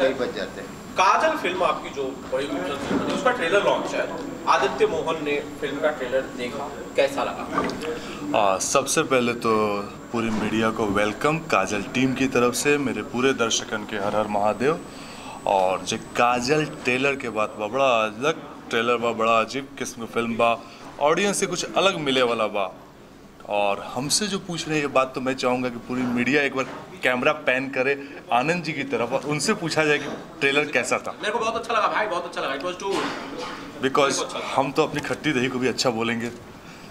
बात है बच जाते हैं। काजल फ़िल्म आपकी जो बड़ी खूबसूरत उसका ट्रेलर लॉन्च है। आदित्य मोहन ने फ़िल्म का ट्रेलर देखा। कैसा लगा? आ, सबसे पहले तो पूरी मीडिया को वेलकम काजल टीम की तरफ़ से मेरे पूरे दर्शकन के हर हर महादेव। और जो काजल ट्रेलर के बाद बा बड़ा अलग ट्रेलर बा बड़ा अजीब किस्म की फ़िल्म बा ऑडियंस से कुछ अलग मिले वाला बा। और हमसे जो पूछ रहे हैं ये बात तो मैं चाहूँगा कि पूरी मीडिया एक बार कैमरा पैन करे आनंद जी की तरफ़ और उनसे पूछा जाए कि ट्रेलर कैसा था। मेरे को बहुत अच्छा लगा भाई बहुत अच्छा लगा। इट वाज टू बिकॉज़ हम तो अपनी खट्टी दही को भी अच्छा बोलेंगे।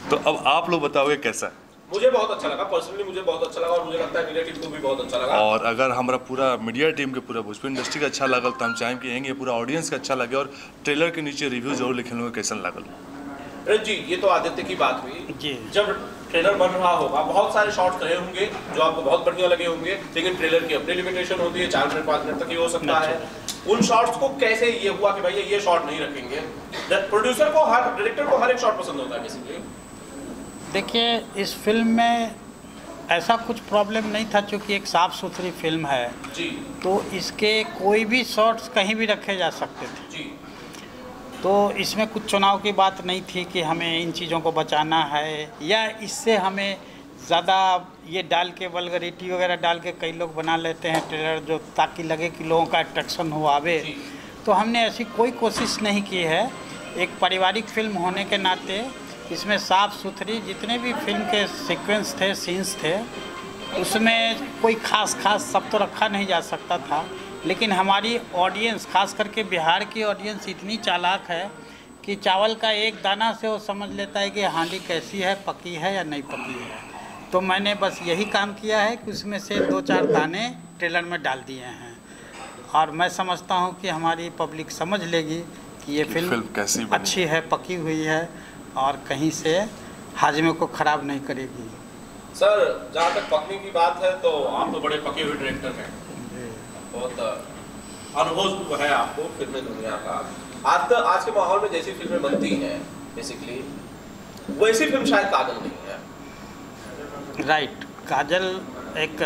तो अब आप लोग बताओगे कैसा है? मुझे बहुत अच्छा लगा। पर्सनली मुझे बहुत अच्छा लगा और मुझे लगता है मीडिया टीम को भी बहुत अच्छा लगा। और अगर हमारा पूरा मीडिया टीम के पूरा भोजपुरी इंडस्ट्री का अच्छा लगल तो हम चाहें कि यहीं पूरा ऑडियंस का अच्छा लगे और ट्रेलर के नीचे रिव्यू ज़रूर लिखे लोगे लगल रंजित जी ये तो आदित्य की बात हुई। जी। जब ट्रेलर बन रहा होगा। बहुत सारे शॉट्स रहे होंगे जो आपको बहुत बढ़िया लगे होंगे लेकिन ट्रेलर की अपनी लिमिटेशन होती है चार मिनट पाँच मिनट तक ही हो सकता है। उन शॉट्स को कैसे ये हुआ कि भैया ये शॉट नहीं रखेंगे? प्रोड्यूसर को हर डायरेक्टर को हर एक शॉट पसंद होता है बेसिकली देखिए इस फ़िल्म में ऐसा कुछ प्रॉब्लम नहीं था क्योंकि एक साफ़ सुथरी फ़िल्म है। जी। तो इसके कोई भी शॉट्स कहीं भी रखे जा सकते थे। जी। तो इसमें कुछ चुनाव की बात नहीं थी कि हमें इन चीज़ों को बचाना है या इससे हमें ज़्यादा ये डाल के वल्गरिटी वगैरह डाल के कई लोग बना लेते हैं ट्रेलर जो ताकि लगे कि लोगों का अट्रैक्शन हो आवे। तो हमने ऐसी कोई कोशिश नहीं की है। एक पारिवारिक फ़िल्म होने के नाते इसमें साफ़ सुथरी जितने भी फ़िल्म के सीक्वेंस थे सीन्स थे उसमें कोई खास खास सब तो रखा नहीं जा सकता था। लेकिन हमारी ऑडियंस खास करके बिहार की ऑडियंस इतनी चालाक है कि चावल का एक दाना से वो समझ लेता है कि हांडी कैसी है पकी है या नहीं पकी है। तो मैंने बस यही काम किया है कि उसमें से दो चार दाने ट्रेलर में डाल दिए हैं। और मैं समझता हूँ कि हमारी पब्लिक समझ लेगी कि ये कि फ़िल्म, फ़िल्म कैसी अच्छी है पकी हुई है और कहीं से हाजमे को ख़राब नहीं करेगी। सर जहाँ तक पकने की बात है तो आप तो बड़े पके हुए डायरेक्टर हैं। बहुत अनुभव है आपको फ़िल्म दुनिया का। आज तक आज के माहौल में जैसी फ़िल्में बनती हैं बेसिकली वैसी फ़िल्म शायद काजल नहीं है। राइट काजल एक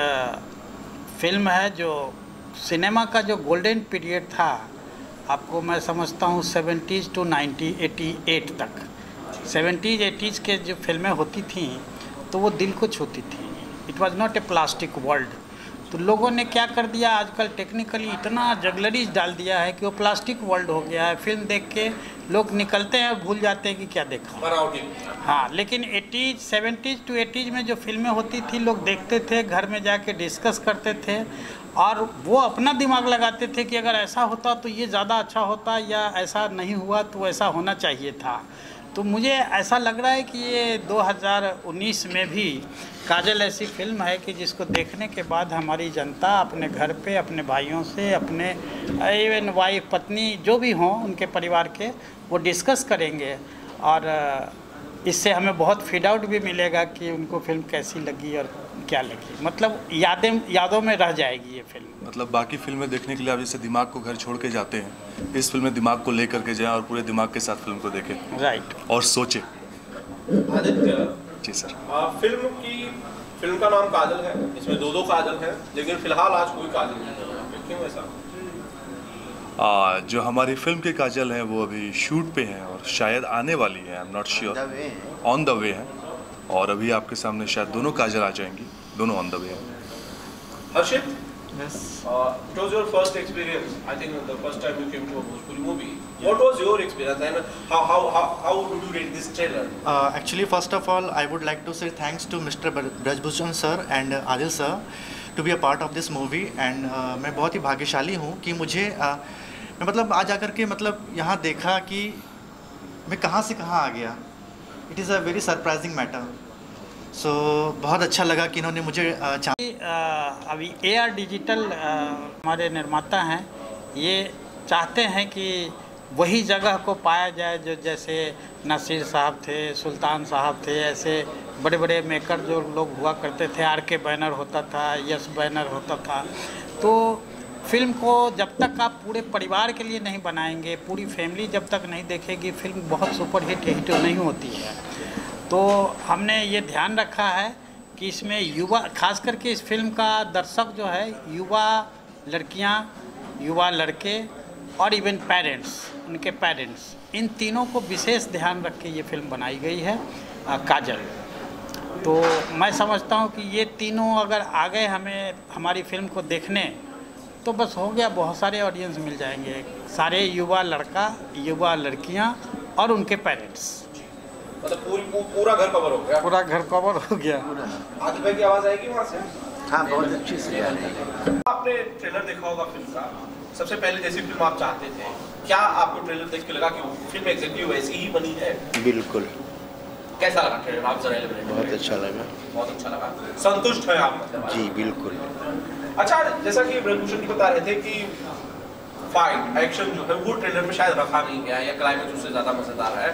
फ़िल्म है जो सिनेमा का जो गोल्डन पीरियड था, आपको मैं समझता हूँ seventies to ninety eighty eight तक। सेवेंटीज़ एटीज़ के जो फ़िल्में होती थी तो वो दिल को छूती थी। It was not a plastic world तो लोगों ने क्या कर दिया? आजकल टेक्निकली इतना जगलरीज डाल दिया है कि वो प्लास्टिक वर्ल्ड हो गया है। फ़िल्म देख के लोग निकलते हैं और भूल जाते हैं कि क्या देखा। हाँ लेकिन एटीज सेवेंटीज टू एटीज में जो फ़िल्में होती थी लोग देखते थे घर में जाके डिस्कस करते थे और वो अपना दिमाग लगाते थे कि अगर ऐसा होता तो ये ज़्यादा अच्छा होता या ऐसा नहीं हुआ तो ऐसा होना चाहिए था। तो मुझे ऐसा लग रहा है कि ये 2019 में भी काजल ऐसी फ़िल्म है कि जिसको देखने के बाद हमारी जनता अपने घर पे, अपने भाइयों से, अपने इवन वाइफ पत्नी, जो भी हों, उनके परिवार के, वो डिस्कस करेंगे। और, इससे हमें बहुत फ़ीड आउट भी मिलेगा कि उनको फ़िल्म कैसी लगी और क्या लगी? मतलब यादें यादों में रह जाएगी ये फ़िल्म। मतलब बाकी फ़िल्में देखने के लिए आप जैसे दिमाग को घर छोड़ के जाते हैं। इस फ़िल्म में दिमाग को लेकर के जाएँ और पूरे दिमाग के साथ फ़िल्म को देखें। राइट और सोचें। जी सर। आ, फ़िल्म की फ़िल्म का नाम काजल है। इसमें दो दो काजल हैं लेकिन फ़िलहाल आज कोई काजल नहीं है। क्यों ऐसा? आ, जो हमारी फ़िल्म के काजल हैं वो अभी शूट पे हैं और शायद आने वाली है I am not sure on the way हैं। और अभी आपके सामने शायद दोनों काजल आ जाएँगी। दोनों on the way Harshit actually first of all I would like to say thanks to mister Brajbhushan sir and Adil sir to be a part of this movie and मैं बहुत ही भाग्यशाली हूँ कि मुझे uh, मैं मतलब आ जा करके मतलब यहाँ देखा कि मैं कहाँ से कहाँ आ गया। It is a very surprising matter so so, बहुत अच्छा लगा कि इन्होंने मुझे अभी ए आर डिजिटल हमारे निर्माता हैं ये चाहते हैं कि वही जगह को पाया जाए जो जैसे नसीर साहब थे सुल्तान साहब थे ऐसे बड़े बड़े मेकर जो लोग हुआ करते थे आर के बैनर होता था यस बैनर होता था। तो फ़िल्म को जब तक आप पूरे परिवार के लिए नहीं बनाएँगे पूरी फैमिली जब तक नहीं देखेगी फ़िल्म बहुत सुपर हिट हिट नहीं होती है। तो हमने ये ध्यान रखा है कि इसमें युवा खास करके इस फ़िल्म का दर्शक जो है युवा लड़कियाँ युवा लड़के और इवन पेरेंट्स उनके पेरेंट्स इन तीनों को विशेष ध्यान रख के ये फ़िल्म बनाई गई है आ, काजल। तो मैं समझता हूँ कि ये तीनों अगर आ गए हमें हमारी फ़िल्म को देखने तो बस हो गया बहुत सारे ऑडियंस मिल जाएँगे। सारे युवा लड़का युवा लड़कियाँ और उनके पेरेंट्स मतलब पूरी पू, पूरा घर कवर हो गया। पूरा घर कवर हो गया। आदिल भाई की आवाज़ आएगी वहाँ से? हाँ बहुत अच्छी से है। आपने ट्रेलर देखा होगा फ़िल्म का। सबसे पहले जैसी फ़िल्म आप चाहते थे क्या आपको ट्रेलर देख के लगा कि फ़िल्म एग्जैक्टली वैसी ही बनी है? बिल्कुल। कैसा लगा ट्रेलर आप जरा बहुत अच्छा लगा। बहुत अच्छा लगा। संतुष्ट है आप? मतलब जी बिल्कुल। अच्छा जैसा कि ब्रजभूषण जी बता रहे थे कि फाइट एक्शन जो है वो ट्रेलर में शायद रखा नहीं गया या क्लाइमेक्स उससे ज़्यादा मज़ेदार है।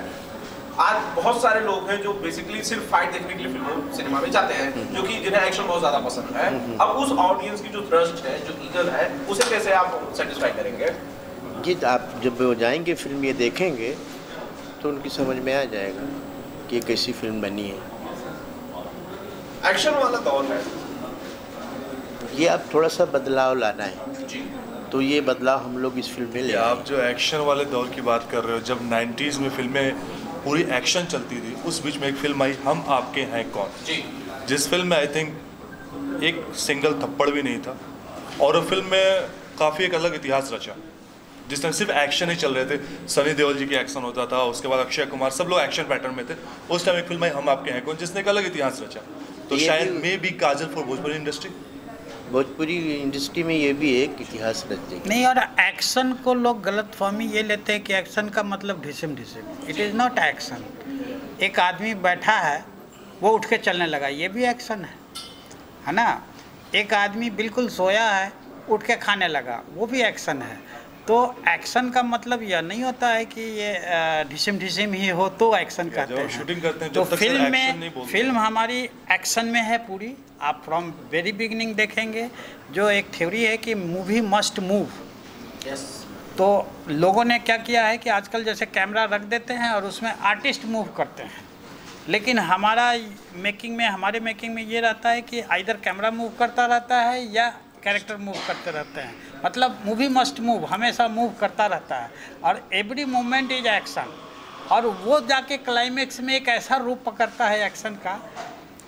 आज बहुत सारे लोग हैं जो बेसिकली सिर्फ़ फाइट देखने के लिए फ़िल्मों सिनेमा में जाते हैं जो कि जिन्हें एक्शन बहुत ज़्यादा पसंद है। अब उस ऑडियंस की जो थ्रस्ट है जो ईगल है उसे कैसे आप सेटिस्फाई करेंगे? जी आप जब वो जाएँगे फ़िल्म ये देखेंगे तो उनकी समझ में आ जाएगा कि ये कैसी फ़िल्म बनी है। एक्शन वाला दौर है। ये अब थोड़ा सा बदलाव लाना है। जी। तो ये बदलाव हम लोग इस फ़िल्म में ले आप जो एक्शन वाले दौर की बात कर रहे हो जब 90s में फ़िल्में पूरी एक्शन चलती थी उस बीच में एक फ़िल्म आई हम आपके हैं कौन? जी। जिस फ़िल्म में आई थिंक एक सिंगल थप्पड़ भी नहीं था और वो फ़िल्म में काफ़ी एक अलग इतिहास रचा जिस टाइम सिर्फ़ एक्शन ही चल रहे थे। सनी देओल जी की एक्शन होता था उसके बाद अक्षय कुमार सब लोग एक्शन पैटर्न में थे। उस टाइम एक फ़िल्म आई हम आपके हैं कौन? जिसने एक अलग इतिहास रचा। तो शायद maybe Kajal for Bhojpuri industry Bhojpuri industry में ये भी एक इतिहास रच देगी नहीं, और एक्शन को लोग गलत फहमी ये लेते हैं कि एक्शन का मतलब ढिसिम ढिसिम। इट इज़ नॉट एक्शन एक आदमी बैठा है, वो उठ के चलने लगा। ये भी एक्शन है है ना? एक आदमी बिल्कुल सोया है, उठ के खाने लगा। वो भी एक्शन है। तो एक्शन का मतलब यह नहीं होता है कि ये ढिसिम ढिसिम ही हो तो एक्शन कहते हैं। शूटिंग करते हैं तो फ़िल्म में फ़िल्म हमारी एक्शन में है पूरी। आप फ्रॉम वेरी बिगनिंग देखेंगे जो एक थ्योरी है कि मूवी मस्ट मूव यस तो लोगों ने क्या किया है कि आजकल जैसे कैमरा रख देते हैं और उसमें आर्टिस्ट मूव करते हैं। लेकिन हमारा मेकिंग में हमारे मेकिंग में ये रहता है कि आइधर कैमरा मूव करता रहता है या कैरेक्टर मूव करते रहते हैं। मतलब मूवी मस्ट मूव हमेशा मूव करता रहता है। और एवरी मोमेंट इज़ एक्शन और वो जाके क्लाइमेक्स में एक ऐसा रूप पकड़ता है एक्शन का।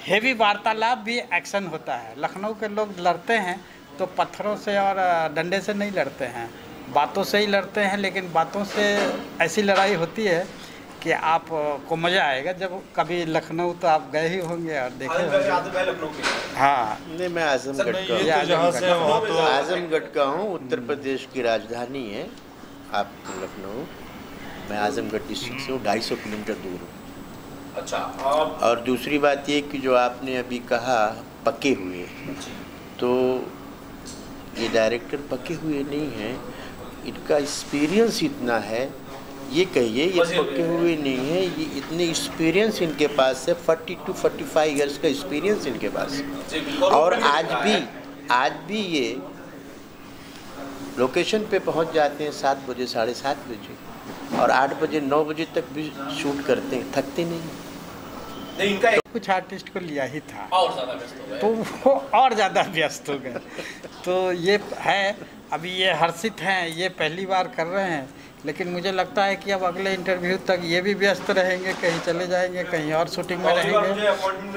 हेवी वार्तालाप भी एक्शन होता है। लखनऊ के लोग लड़ते हैं तो पत्थरों से और डंडे से नहीं लड़ते हैं। बातों से ही लड़ते हैं, लेकिन बातों से ऐसी लड़ाई होती है कि आप को मज़ा आएगा जब कभी लखनऊ तो आप गए ही होंगे और देखे होंगे। हैं। नहीं मैं आजमगढ़ का हूँ। तो तो आजमगढ़ का हूँ उत्तर प्रदेश की राजधानी है आप लखनऊ। मैं आजमगढ़ डिस्ट्रिक्ट से हूँ ढाई सौ किलोमीटर दूर हूँ। अच्छा और दूसरी बात ये कि जो आपने अभी कहा पके हुए। तो ये डायरेक्टर पके हुए नहीं हैं। इनका एक्सपीरियंस इतना है ये कहिए ये हुए पके हुए नहीं है ये इतने एक्सपीरियंस इनके पास है forty to forty five years का एक्सपीरियंस इनके पास। है और आज भी आज भी ये लोकेशन पे पहुँच जाते हैं सात बजे साढ़े सात बजे। और आठ बजे नौ बजे तक भी शूट करते हैं थकते नहीं इनका एक कुछ आर्टिस्ट को लिया ही था। और ज़्यादा व्यस्त हो गए। तो वो और ज़्यादा व्यस्त हो गए। तो ये है अभी ये हर्षित हैं ये पहली बार कर रहे हैं। लेकिन मुझे लगता है कि अब अगले इंटरव्यू तक ये भी व्यस्त रहेंगे कहीं चले जाएँगे कहीं और शूटिंग में रहेंगे।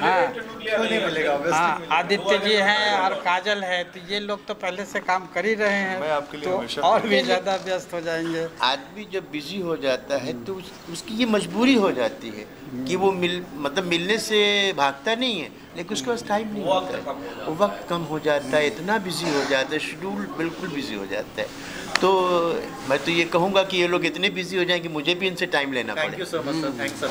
हाँ। मिलेगा इंटरव्यू के लिए नहीं मिलेगा हाँ आदित्य जी हैं और काजल है तो ये लोग तो पहले से काम कर ही रहे हैं। तो और भी ज़्यादा व्यस्त हो जाएँगे। आदमी जब बिज़ी हो जाता है तो उस, उसकी ये मजबूरी हो जाती है कि वो मिल मतलब मिलने से भागता नहीं है लेकिन उसके पास टाइम नहीं होता है। वक्त कम हो जाता है इतना बिज़ी हो जाता है शेड्यूल बिल्कुल बिज़ी हो जाता है। तो मैं तो ये कहूँगा कि ये लोग इतने बिज़ी हो जाएँ कि मुझे भी इनसे टाइम लेना थैंक यू पड़े। सर थैंक्स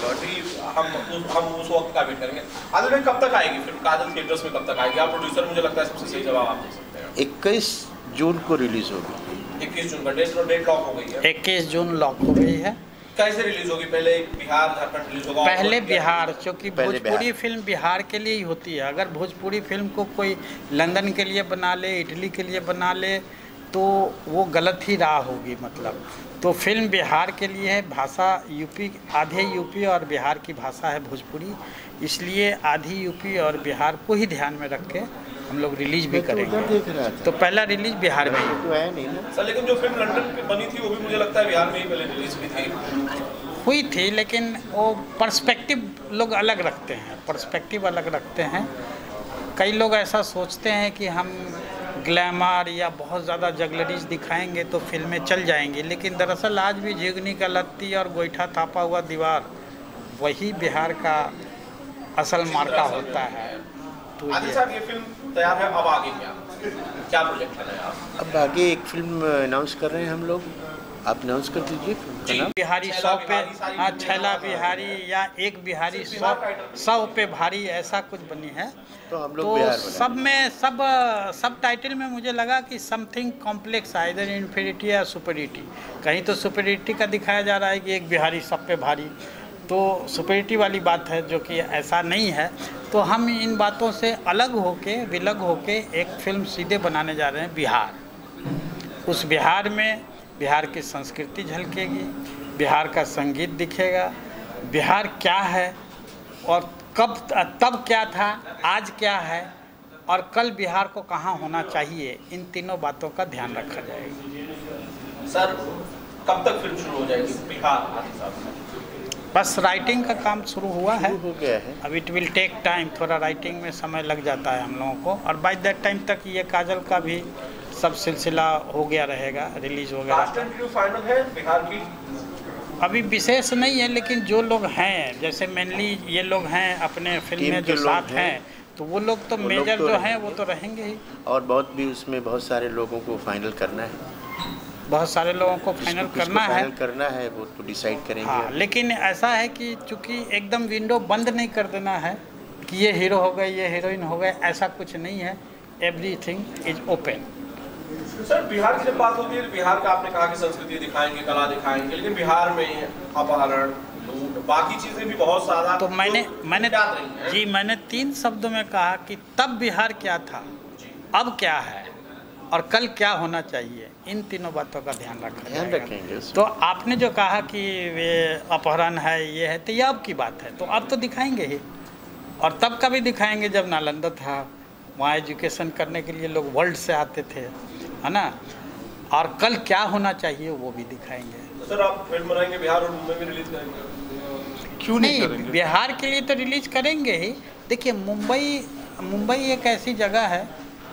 हम हम उस वक्त का वेट करेंगे। आदिल कब तक आएगी फ़िल्म? काजल थिएटर्स में कब तक आएगी? आप प्रोड्यूसर मुझे लगता है सबसे सही जवाब आप दे सकते हैं। इक्कीस जून को रिलीज़ होगी। इक्कीस जून का डेट डेट लॉक हो गई है। इक्कीस जून लॉक हो गई है। कैसे रिलीज़ होगी? पहले बिहार झारखंड रिलीज़ होगा पहले बिहार क्योंकि भोजपुरी फ़िल्म बिहार के लिए ही होती है। अगर भोजपुरी फ़िल्म को कोई लंदन के लिए बना ले इटली के लिए बना ले तो वो गलत ही राह होगी मतलब। तो फ़िल्म बिहार के लिए है भाषा यूपी आधे यूपी और बिहार की भाषा है भोजपुरी। इसलिए आधी यूपी और बिहार को ही ध्यान में रख के हम लोग रिलीज़ भी तो करेंगे। तो पहला रिलीज़ बिहार में। ही तो नहीं सर लेकिन जो फ़िल्म लंदन में बनी थी वो भी मुझे लगता है बिहार में ही पहले रिलीज़ हुई थी। हुई थी लेकिन वो पर्सपेक्टिव लोग अलग रखते हैं पर्सपेक्टिव अलग रखते हैं। कई लोग ऐसा सोचते हैं कि हम ग्लैमर या बहुत ज़्यादा जगलरीज दिखाएँगे तो फ़िल्में चल जाएँगी। लेकिन दरअसल आज भी झिगनी का लत्ती और गोईठा थापा हुआ दीवार वही बिहार का असल मार्का होता है। तो ये फ़िल्म तैयार है? अब आगे क्या? क्या प्रोजेक्ट है? अब आगे एक फ़िल्म अनाउंस कर रहे हैं हम लोग। आप अनाउंस कर दीजिए फ़िल्म का जी। नाम। बिहारी सौ पे हाँ छैला बिहारी या एक बिहारी सौ सौ पे भारी ऐसा कुछ बनी है। तो हम लोग तो सब में सब सब टाइटल में मुझे लगा कि समथिंग कॉम्प्लेक्स है इधर इन्फिनिटी या सुपरिटी कहीं तो सुपरिटी का दिखाया जा रहा है कि एक बिहारी सब पे भारी। तो सुपरिटी वाली बात है जो कि ऐसा नहीं है। तो हम इन बातों से अलग होके विलग होके एक फ़िल्म सीधे बनाने जा रहे हैं बिहार। उस बिहार में बिहार की संस्कृति झलकेगी बिहार का संगीत दिखेगा बिहार क्या है और कब तब क्या था आज क्या है और कल बिहार को कहाँ होना चाहिए इन तीनों बातों का ध्यान रखा जाएगा। सर कब तक फ़िल्म शुरू हो जाएगी? बिहार बस राइटिंग का काम शुरू हुआ है। हो गया है। अब इट विल टेक टाइम थोड़ा राइटिंग में समय लग जाता है हम लोगों को। और बाय दैट टाइम तक ये काजल का भी सब सिलसिला हो गया रहेगा रिलीज़ वगैरह। लास्ट टाइम वीडियो फाइनल है बिहार की? अभी विशेष नहीं है लेकिन जो लोग हैं जैसे मेनली ये लोग हैं अपने फ़िल्म में जो साथ हैं। हैं तो वो लोग तो मेजर तो जो। हैं वो तो रहेंगे ही। और बहुत भी उसमें बहुत सारे लोगों को फाइनल करना है। बहुत सारे लोगों को फाइनल करना है। फाइनल करना है वो तो डिसाइड करेंगे। हाँ लेकिन ऐसा है कि चूँकि एकदम विंडो बंद नहीं कर देना है कि ये हीरो हो गए ये हीरोइन हो गए ऐसा कुछ नहीं है। Everything is open sir Bihar की जब बात होती है बिहार का आपने कहा कि संस्कृति दिखाएँगे कला दिखाएँगे लेकिन बिहार में अपहरण लूट बाकी चीज़ें भी बहुत सारा तो मैंने जो मैंने जी मैंने तीन शब्दों में कहा कि तब बिहार क्या था अब क्या है और कल क्या होना चाहिए इन तीनों बातों का ध्यान रखा ध्यान रखेंगे तो आपने जो कहा कि वे अपहरण है ये है तो ये अब की बात है। तो अब तो दिखाएँगे ही और तब का भी दिखाएँगे जब नालंदा था वहाँ एजुकेशन करने के लिए लोग वर्ल्ड से आते थे है ना? और कल क्या होना चाहिए वो भी दिखाएँगे। तो सर आप फ़िल्म बनाएँगे बिहार और मुंबई में रिलीज़ करेंगे। क्यों नहीं? नहीं करेंगे। बिहार के लिए तो रिलीज़ करेंगे ही। देखिए मुंबई मुंबई एक ऐसी जगह है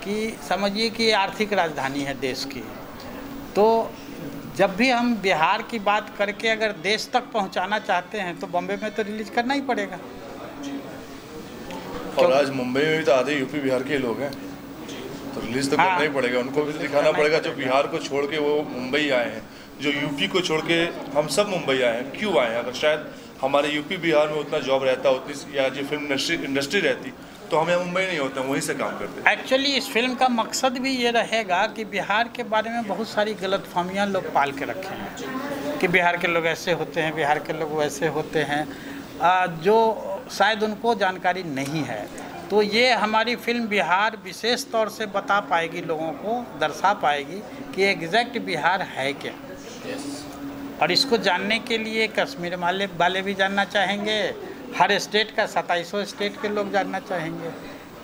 कि समझिए कि आर्थिक राजधानी है देश की। तो जब भी हम बिहार की बात करके अगर देश तक पहुंचाना चाहते हैं तो बॉम्बे में तो रिलीज़ करना ही पड़ेगा। और आज मुंबई में भी तो आधे यूपी बिहार के लोग हैं। तो रिलीज़ तो हाँ। करना ही। पड़ेगा उनको भी तो दिखाना पड़ेगा जो बिहार को छोड़ के वो मुंबई आए हैं जो यूपी को छोड़ के हम सब मुंबई आए हैं क्यों आए हैं? अगर शायद हमारे यूपी बिहार में उतना जॉब रहता उतनी या जो फ़िल्म इंडस्ट्री इंडस्ट्री रहती तो हम मुंबई नहीं होते वहीं से काम करते। एक्चुअली इस फ़िल्म का मकसद भी ये रहेगा कि बिहार के बारे में बहुत सारी गलतफहमियाँ लोग पाल के रखे हैं कि बिहार के लोग ऐसे होते हैं बिहार के लोग वैसे होते हैं। आ, जो शायद उनको जानकारी नहीं है। तो ये हमारी फ़िल्म बिहार विशेष तौर से बता पाएगी लोगों को दर्शा पाएगी कि एग्जैक्ट बिहार है क्या। और इसको जानने के लिए कश्मीर वाले वाले भी जानना चाहेंगे हर स्टेट का सताईसों स्टेट के लोग जानना चाहेंगे।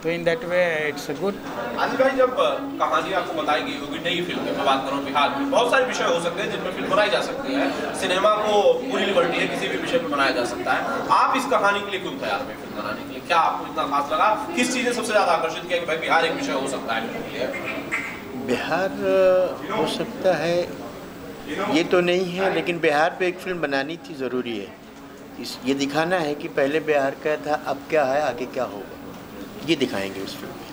तो in that way it's good Adil भाई जब कहानी आपको बताई गई होगी नई फ़िल्म मैं बात करूँ बिहार में। बहुत सारे विषय हो सकते हैं जिनमें फ़िल्म बनाई जा सकती है। सिनेमा को पूरी लिबर्टी है किसी भी विषय पे बनाया जा सकता है। आप इस कहानी के लिए क्यों तैयार हुए फ़िल्म बनाने के लिए? क्या आपको इतना खास लगा? किस चीज़ ने सबसे ज़्यादा आकर्षित किया कि भाई बिहार एक विषय हो सकता है फ़िल्म के लिए? बिहार हो सकता है। ये तो नहीं है लेकिन बिहार पे एक फ़िल्म बनानी थी ज़रूरी है। इस ये दिखाना है कि पहले बिहार क्या था अब क्या है आगे क्या होगा। ये दिखाएँगे उस फ़िल्म में।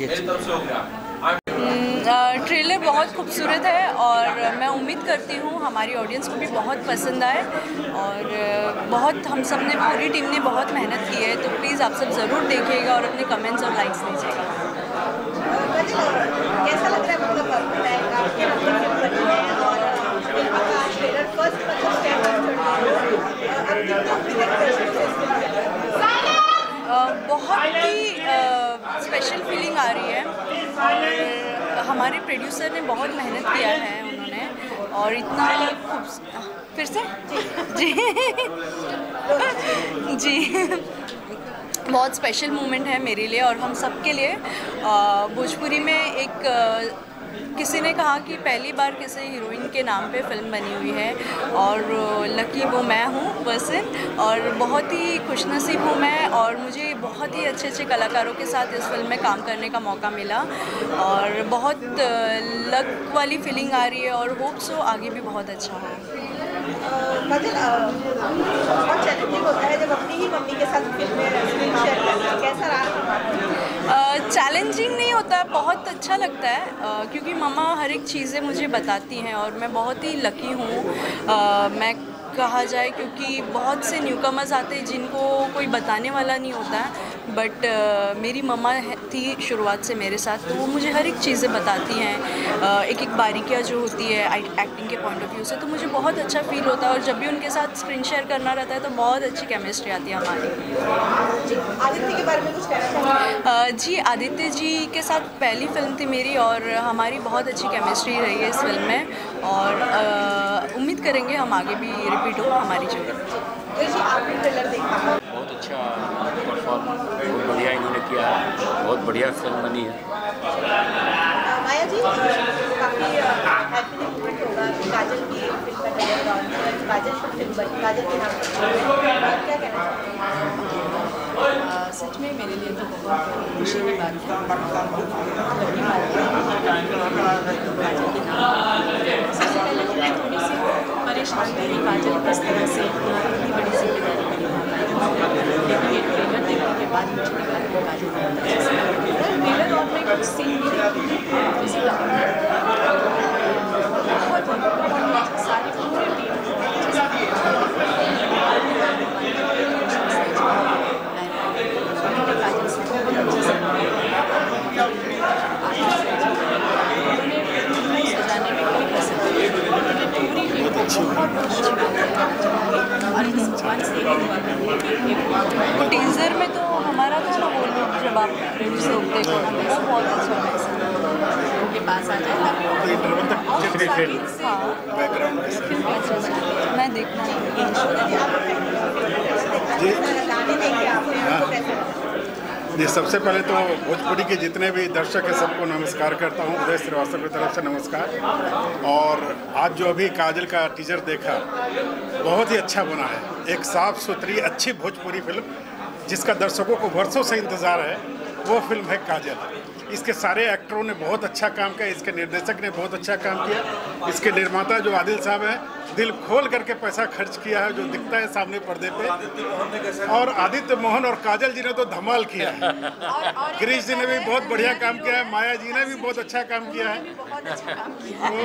ये मेरी तरफ़ से गया। ट्रेलर बहुत खूबसूरत है और मैं उम्मीद करती हूँ हमारी ऑडियंस को भी बहुत पसंद आए और बहुत हम सबने पूरी टीम ने बहुत मेहनत की है तो प्लीज़ आप सब ज़रूर देखिएगा और अपने कमेंट्स और लाइक्स दीजिएगा। कैसा लग रहा है मतलब है और फ़िल्म का ट्रेलर फ़र्स्ट मतलब स्टेप अब कितना कितने अ, बहुत ही स्पेशल फीलिंग आ रही है। और हमारे प्रोड्यूसर ने बहुत मेहनत किया है उन्होंने और इतना फिर से? जी। जी। बहुत स्पेशल मोमेंट है मेरे लिए और हम सबके लिए। भोजपुरी में एक किसी ने कहा कि पहली बार किसी हीरोइन के नाम पे फ़िल्म बनी हुई है और लकी वो मैं हूँ पर्सन। और बहुत ही खुशनसीब हूँ मैं और मुझे बहुत ही अच्छे अच्छे कलाकारों के साथ इस फ़िल्म में काम करने का मौका मिला। और बहुत लक वाली फीलिंग आ रही है और होप सो आगे भी बहुत अच्छा हो। अ, बहुत चैलेंजिंग होता है जब अपनी ही मम्मी के साथ कैसा रहा? चैलेंजिंग नहीं होता है बहुत अच्छा लगता है क्योंकि मम्मा हर एक चीज़ें मुझे बताती हैं और मैं बहुत ही लकी हूँ। मैं कहा जाए क्योंकि बहुत से न्यूकमर्स आते हैं जिनको कोई बताने वाला नहीं होता है बट uh, मेरी मम्मा थी शुरुआत से मेरे साथ तो वो मुझे हर एक चीज़ें बताती हैं। अ, एक एक बारीकियाँ जो होती है एक्टिंग के पॉइंट ऑफ़ व्यू से तो मुझे बहुत अच्छा फील होता है और जब भी उनके साथ स्क्रीन शेयर करना रहता है तो बहुत अच्छी केमिस्ट्री आती है हमारी। जी आदित्य के बारे में कुछ कहना जी आदित्य जी के साथ पहली फ़िल्म थी मेरी और हमारी बहुत अच्छी केमिस्ट्री रही है इस फ़िल्म में। और अ, उम्मीद करेंगे हम आगे भी रिपीट हो हमारी जगह। आपने ट्रेलर देखा अच्छा परफॉर्म बहुत बढ़िया इन्होंने किया है। बहुत बढ़िया फ़िल्म बनी है। माया जी काफ़ी हैप्पी मोमेंट होगा काजल की फ़िल्म का ट्रेलर और काजल की फ़िल्म बनी काजल के नाम पर। क्या कहना चाहेंगे? सच में मेरे लिए तो बहुत खुशी की बात है। लकी बात काजल के नाम सबसे पहले तो मैं थोड़ी सी परेशान थी काजल किस तरह से। इतनी बड़ी ज़िम्मेदारी टीजर में तो हमारा था ना वो लोग जब आप फ्रेंड से उठते को बहुत अच्छा है। उनके पास आ जाए और सारी हाँ फ़िल्म अच्छा मैं देखना लगा? जी। सबसे पहले तो भोजपुरी के जितने भी दर्शक हैं सबको नमस्कार करता हूँ। उदय श्रीवास्तव की तरफ़ से नमस्कार। और आज जो अभी काजल का टीजर देखा बहुत ही अच्छा बना है। एक साफ़ सुथरी अच्छी भोजपुरी फ़िल्म। जिसका दर्शकों को वर्षों से इंतज़ार है वो फ़िल्म है काजल। इसके सारे एक्टरों ने बहुत अच्छा काम किया इसके निर्देशक ने बहुत अच्छा काम किया इसके निर्माता जो आदिल साहब हैं दिल खोल करके पैसा खर्च किया है जो दिखता है सामने पर्दे पे। और आदित्य मोहन और काजल जी ने तो धमाल किया है। गिरीश जी ने भी बहुत बढ़िया काम किया है माया जी ने भी बहुत अच्छा काम किया है। तो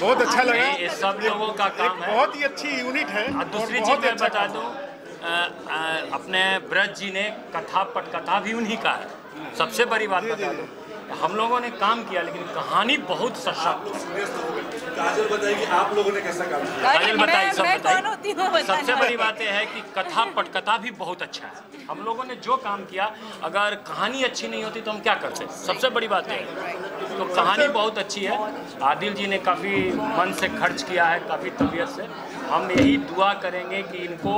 बहुत अच्छा लगा। सब लोगों का काम एक बहुत ही अच्छी यूनिट है दूसरी चीज़ मैं अच्छा बता दूँ अपने ब्रज जी ने कथा पटकथा भी उन्हीं का है। सबसे बड़ी बात बता दो। हम लोगों ने काम किया लेकिन कहानी बहुत सशक्त काजल बताइए आप लोगों ने कैसा काम किया? काजल बताइए सब बताइए। सबसे बड़ी बात यह है कि कथा पटकथा भी बहुत अच्छा है। हम लोगों ने जो काम किया अगर कहानी अच्छी नहीं होती तो हम क्या करते? सबसे बड़ी बात यह है। तो कहानी बहुत अच्छी है। आदिल जी ने काफ़ी मन से खर्च किया है काफ़ी तबीयत से। हम यही दुआ करेंगे कि इनको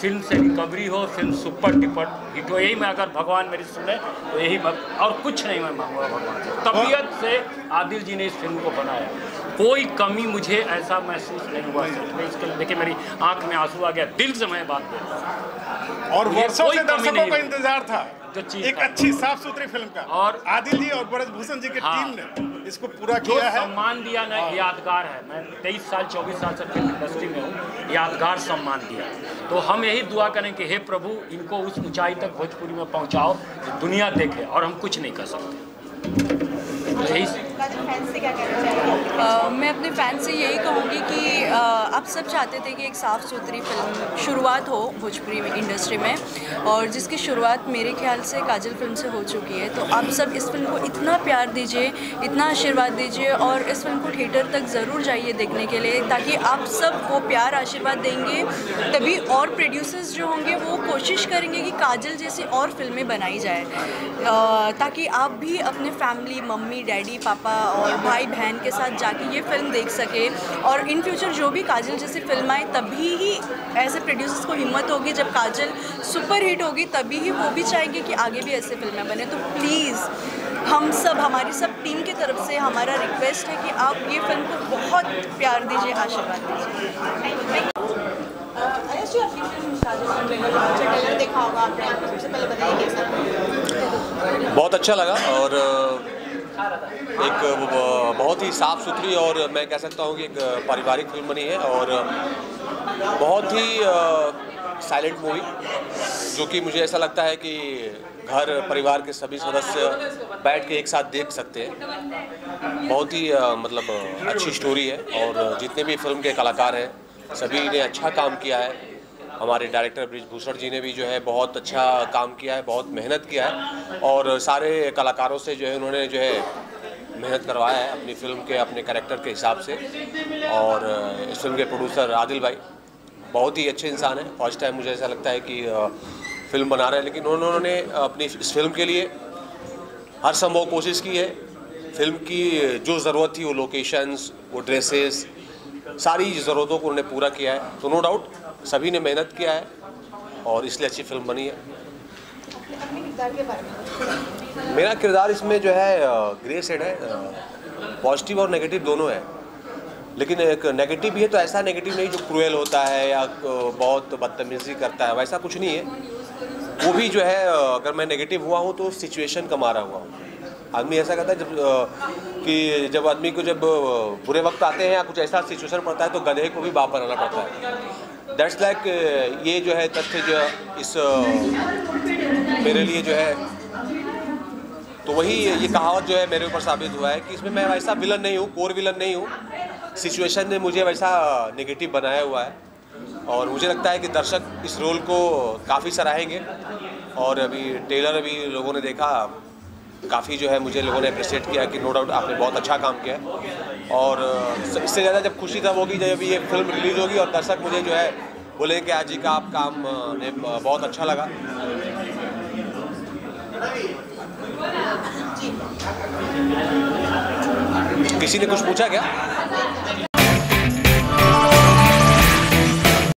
फ़िल्म से रिकवरी हो फ़िल्म सुपर डुपर हिट हो यही मैं अगर भगवान मेरी सुने तो यही और कुछ नहीं मैं मांगूँगा भगवान से। तबीयत से आदिल जी ने इस फ़िल्म को बनाया। कोई कमी मुझे ऐसा महसूस नहीं हुआ। इसको देखिए मेरी आँख में आँसू आ गया। दिल से मैं बात कर और वर्षों से दर्शकों का इंतज़ार था। जो चीज़ एक अच्छी साफ़ सुथरी फ़िल्म का। और- आदिल जी और ब्रजभूषण जी की हाँ। टीम ने इसको पूरा किया है। सम्मान दिया ना यादगार है। मैं तेईस साल चौबीस साल से फ़िल्म इंडस्ट्री में हूँ। यादगार सम्मान दिया। तो हम यही दुआ करें कि हे प्रभु इनको उस ऊंचाई तक भोजपुरी में पहुँचाओ दुनिया देखे और हम कुछ नहीं कर सकते। तो चाहेंगे? मैं अपने फ़ैन से यही कहूँगी कि आप सब चाहते थे कि एक साफ़ सुथरी फ़िल्म शुरुआत हो भोजपुरी में इंडस्ट्री में, और जिसकी शुरुआत मेरे ख्याल से काजल फ़िल्म से हो चुकी है। तो आप सब इस फ़िल्म को इतना प्यार दीजिए, इतना आशीर्वाद दीजिए, और इस फ़िल्म को थिएटर तक ज़रूर जाइए देखने के लिए, ताकि आप सब वो प्यार आशीर्वाद देंगे, तभी और प्रोड्यूसर्स जो होंगे वो कोशिश करेंगे कि काजल जैसी और फ़िल्में बनाई जाए। ताकि आप भी अपने फैमिली मम्मी, डैडी, पापा और भाई बहन के साथ जाके ये फ़िल्म देख सके। और इन फ्यूचर जो भी काजल जैसी फ़िल्म आए तभी ही ऐसे प्रोड्यूसर्स को हिम्मत होगी जब काजल सुपर हिट होगी तभी ही वो भी चाहेंगे कि आगे भी ऐसे फ़िल्में बने। तो प्लीज़ हम सब हमारी सब टीम की तरफ़ से हमारा रिक्वेस्ट है कि आप ये फ़िल्म को बहुत प्यार दीजिए आशीर्वाद दीजिए। बहुत अच्छा लगा और एक बहुत ही साफ़ सुथरी और मैं कह सकता हूँ कि एक पारिवारिक फ़िल्म बनी है और बहुत ही साइलेंट मूवी, जो कि मुझे ऐसा लगता है कि घर, परिवार के सभी सदस्य बैठ के एक साथ देख सकते हैं। बहुत ही मतलब अच्छी स्टोरी है और जितने भी फ़िल्म के कलाकार हैं, सभी ने अच्छा काम किया है। हमारे डायरेक्टर ब्रिजभूषण जी ने भी जो है बहुत अच्छा काम किया है, बहुत मेहनत किया है और सारे कलाकारों से जो है उन्होंने जो है मेहनत करवाया है अपनी फ़िल्म के, अपने करेक्टर के हिसाब से और इस फ़िल्म के प्रोड्यूसर आदिल भाई बहुत ही अच्छे इंसान हैं। फ़र्स्ट टाइम मुझे ऐसा लगता है कि फ़िल्म बना रहे हैं, लेकिन उन्होंने अपनी इस फ़िल्म के लिए हर संभव कोशिश की है। फ़िल्म की जो ज़रूरत थी, वो लोकेशंस वो ड्रेसेस सारी ज़रूरतों को उन्होंने पूरा किया है। तो नो डाउट सभी ने मेहनत किया है और इसलिए अच्छी फ़िल्म बनी है। मेरा किरदार इसमें जो है ग्रे सेड है पॉजिटिव और नेगेटिव दोनों है। लेकिन एक नेगेटिव भी है तो ऐसा नेगेटिव नहीं जो क्रूएल होता है या बहुत बदतमीज़ी करता है, वैसा कुछ नहीं है। वो भी जो है अगर मैं नेगेटिव हुआ हूँ तो सिचुएशन का मारा हुआ हूँ। आदमी ऐसा कहता है जब कि जब आदमी को जब बुरे वक्त आते हैं या कुछ ऐसा सिचुएशन पड़ता है तो गधे को भी बाप बनाना पड़ता है। दैट्स लाइक like, ये जो है तथ्य जो इस मेरे लिए जो है तो वही ये कहावत जो है मेरे ऊपर साबित हुआ है कि इसमें मैं वैसा विलन नहीं हूँ कोर विलन नहीं हूँ। सिचुएशन ने मुझे वैसा नेगेटिव बनाया हुआ है। और मुझे लगता है कि दर्शक इस रोल को काफ़ी सराहेंगे। और अभी टेलर अभी लोगों ने देखा काफ़ी जो है मुझे लोगों ने अप्रिशिएट किया कि नो डाउट आपने बहुत अच्छा काम किया और इससे ज़्यादा जब खुशी तब होगी जब ये फ़िल्म रिलीज़ होगी और दर्शक मुझे जो है बोले कि आज जी का आप काम ने बहुत अच्छा लगा। किसी ने कुछ पूछा क्या?